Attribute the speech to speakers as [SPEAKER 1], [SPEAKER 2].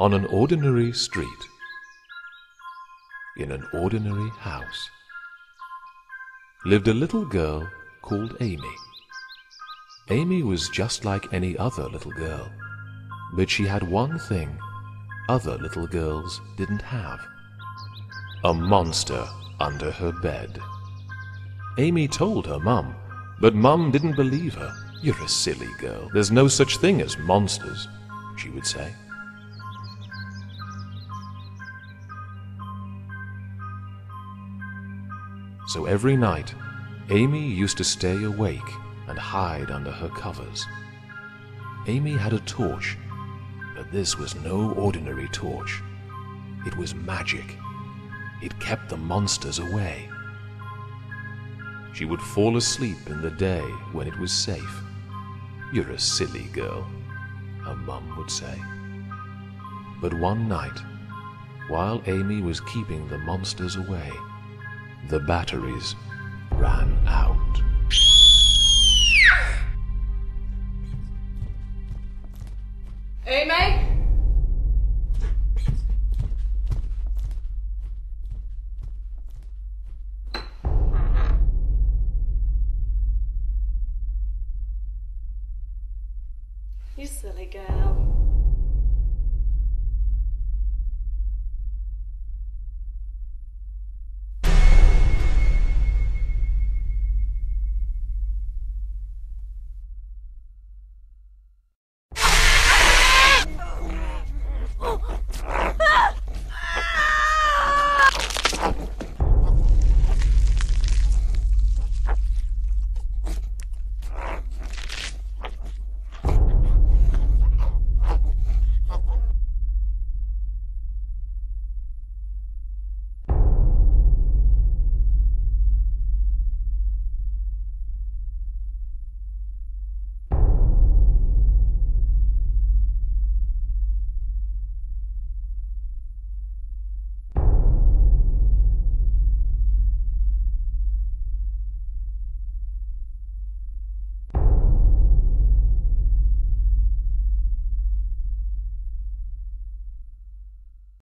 [SPEAKER 1] on an ordinary street, in an ordinary house, lived a little girl called Amy. Amy was just like any other little girl, but she had one thing other little girls didn't have a monster under her bed. Amy told her mum, but mum didn't believe her. You're a silly girl. There's no such thing as monsters, she would say. So every night, Amy used to stay awake and hide under her covers. Amy had a torch, but this was no ordinary torch. It was magic. It kept the monsters away. She would fall asleep in the day when it was safe. You're a silly girl, her mum would say. But one night, while Amy was keeping the monsters away, the batteries ran out.
[SPEAKER 2] Amy? You silly girl.